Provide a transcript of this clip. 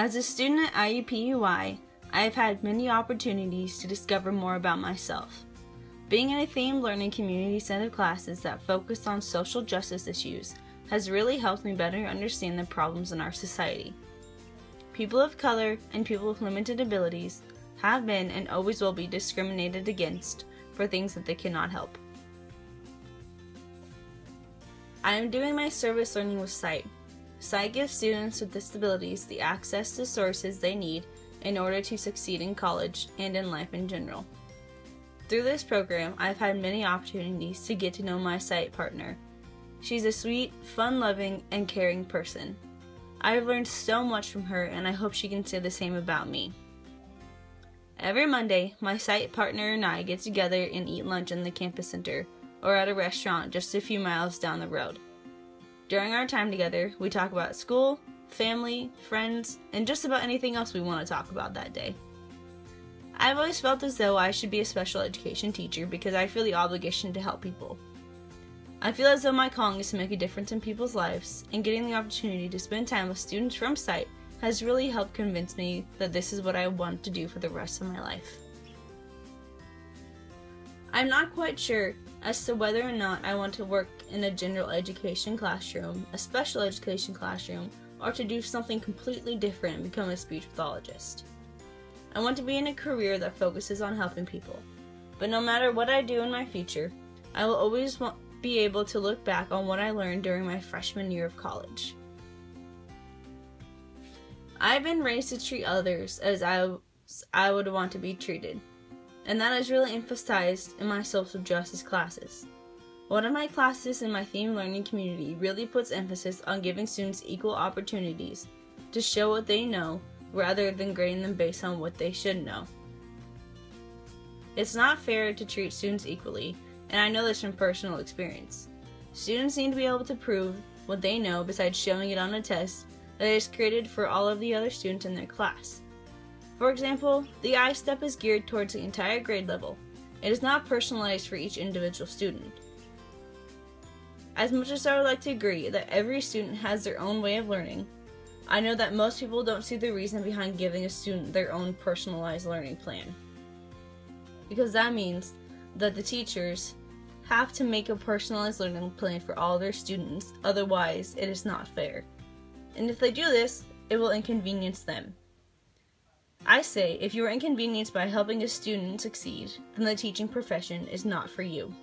As a student at IUPUI, I have had many opportunities to discover more about myself. Being in a themed learning community set of classes that focus on social justice issues has really helped me better understand the problems in our society. People of color and people with limited abilities have been and always will be discriminated against for things that they cannot help. I am doing my service learning with SITE. SITE gives students with disabilities the access to sources they need in order to succeed in college and in life in general. Through this program, I've had many opportunities to get to know my SITE partner. She's a sweet, fun loving, and caring person. I have learned so much from her, and I hope she can say the same about me. Every Monday, my SITE partner and I get together and eat lunch in the campus center or at a restaurant just a few miles down the road. During our time together, we talk about school, family, friends, and just about anything else we want to talk about that day. I've always felt as though I should be a special education teacher because I feel the obligation to help people. I feel as though my calling is to make a difference in people's lives, and getting the opportunity to spend time with students from SITE has really helped convince me that this is what I want to do for the rest of my life. I'm not quite sure as to whether or not I want to work in a general education classroom, a special education classroom, or to do something completely different and become a speech pathologist. I want to be in a career that focuses on helping people. But no matter what I do in my future, I will always be able to look back on what I learned during my freshman year of college. I've been raised to treat others as I, I would want to be treated, and that is really emphasized in my social justice classes. One of my classes in my theme learning community really puts emphasis on giving students equal opportunities to show what they know rather than grading them based on what they should know. It's not fair to treat students equally, and I know this from personal experience. Students need to be able to prove what they know besides showing it on a test that is created for all of the other students in their class. For example, the I-STEP is geared towards the entire grade level. It is not personalized for each individual student. As much as I would like to agree that every student has their own way of learning, I know that most people don't see the reason behind giving a student their own personalized learning plan. Because that means that the teachers have to make a personalized learning plan for all their students, otherwise, it is not fair and if they do this, it will inconvenience them. I say, if you are inconvenienced by helping a student succeed, then the teaching profession is not for you.